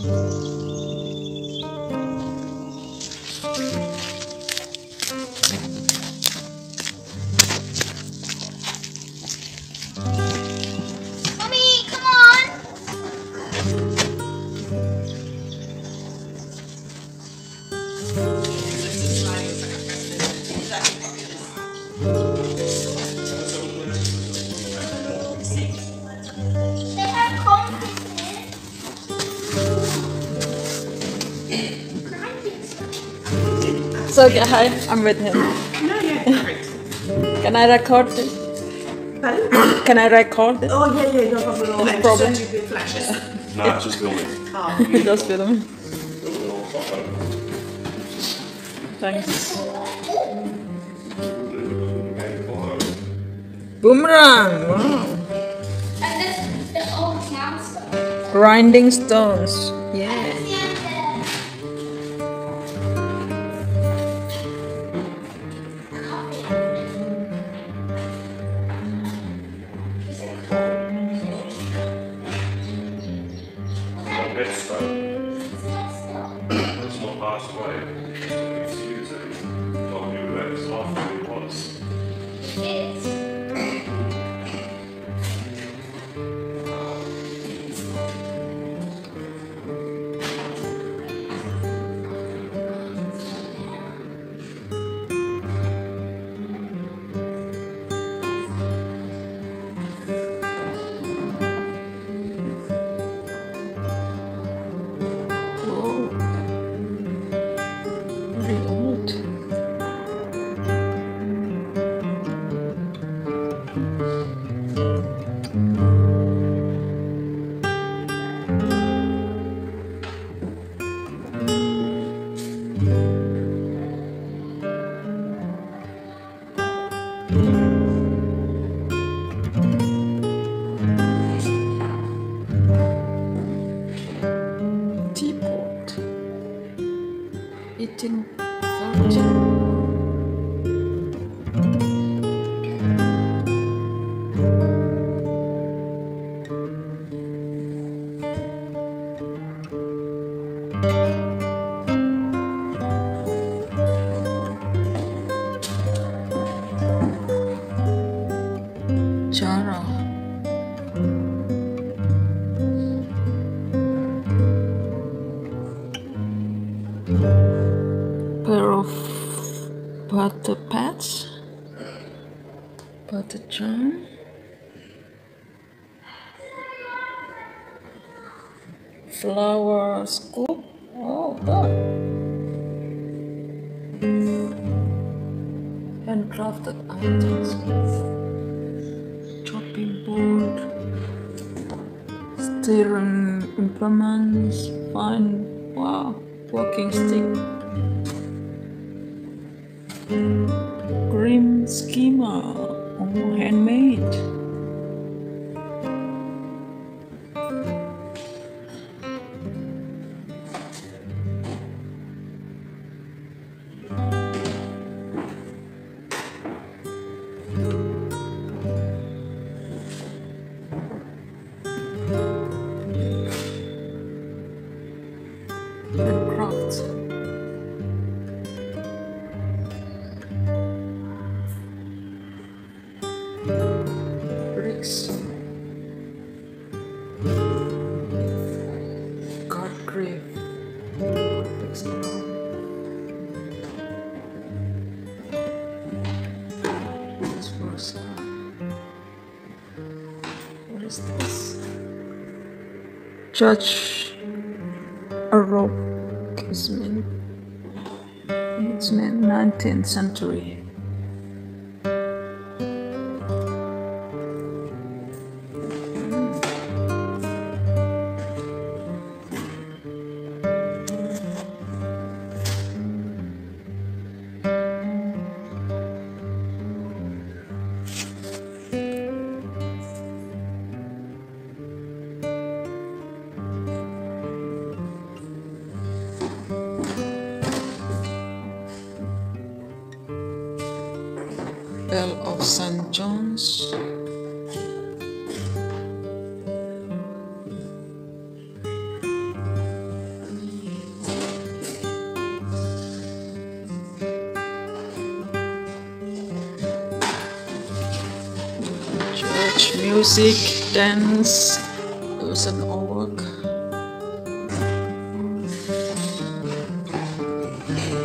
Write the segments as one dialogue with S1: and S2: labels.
S1: Thank you. Stuff.
S2: So okay, hi, I'm with him.
S3: No, yeah, correct.
S2: Can I record this?
S3: Pardon?
S2: Can I record this?
S3: Oh, yeah, yeah, no problem at all.
S2: No problem.
S3: Just do the flashes.
S4: No, it's just filming.
S3: Oh.
S2: Just film. Thanks. Boomerang! Wow.
S1: And this the old town stuff.
S2: Grinding stones.
S4: It's stone. It's not passed away.
S2: Butter pads, butter charm, flour scoop. Oh, God. Handcrafted items, chopping board, steering implements, fine, wow, walking stick. Oh, Judge a rope is meant it's meant 19th century. Music, dance, there's an org.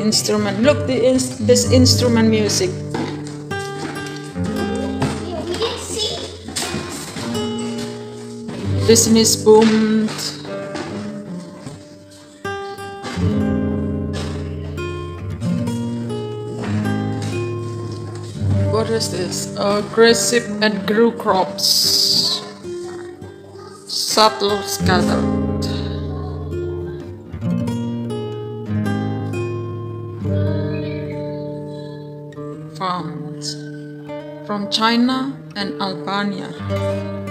S2: Instrument, look, the ins- this instrument music.
S1: We
S2: business boomed. Is this? Aggressive and grew crops. Subtle scattered. Found from China and Albania.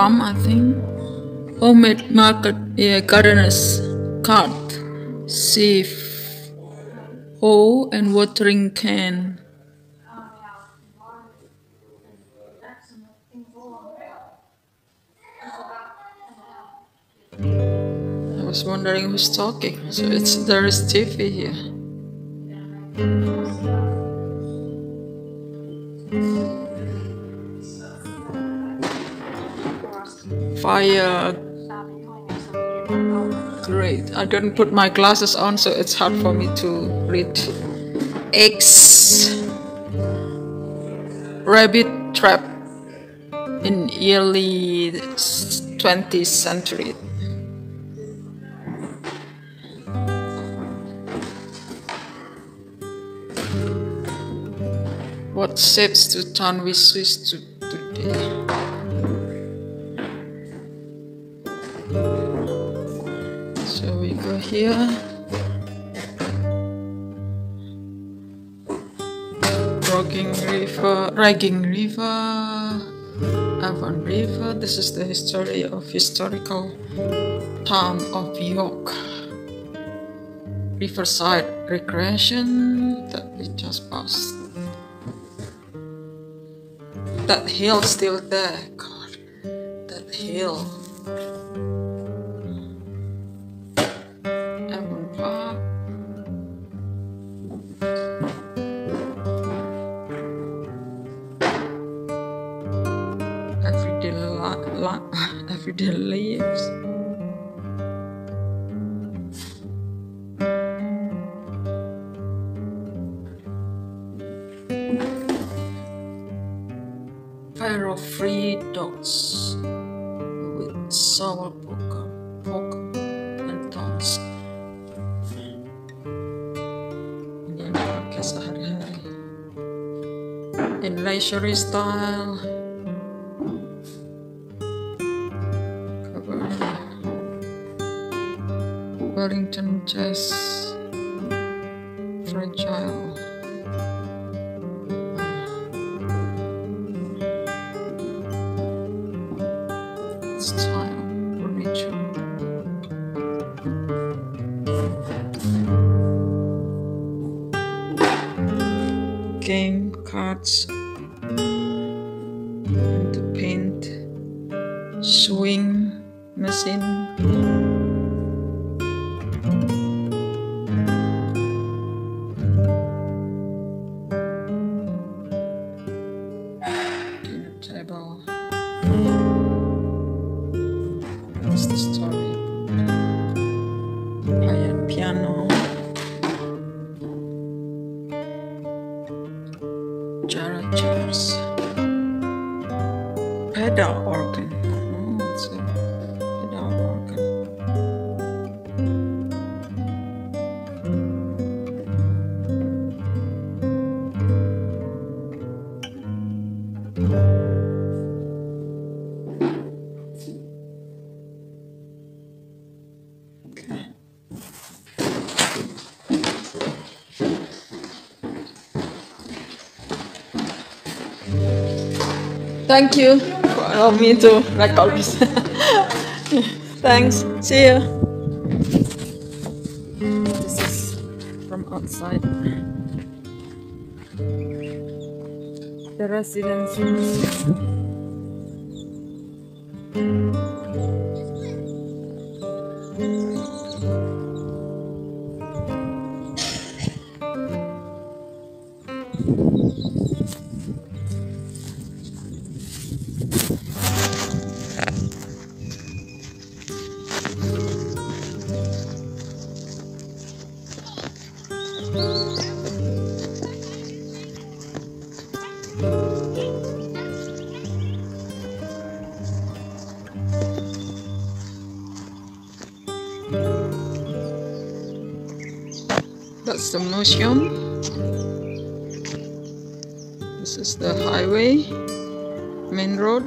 S2: Farm I think. Homemade market yeah, gardeners cart sieve hoe and watering can. I was wondering who's talking so it's there is TV here fire. Great. I don't put my glasses on so it's hard for me to read. Eggs rabbit trap in early 20th century. What shapes to turn we switch to today here. Rocking River, Ragging River, Avon River. This is the history of historical town of York. Riverside Recreation that we just passed. That hill still there. God, that hill. Li- li- everyday lives. Pair of free dogs with sour pork, pork and sehari-hari. In leisure style. Jazz. Fragile. Style. Furniture. Thank you. Oh, me too. Like always. Thanks. See you. This is from outside. The residence rooms. That's the museum. This is the highway, main road.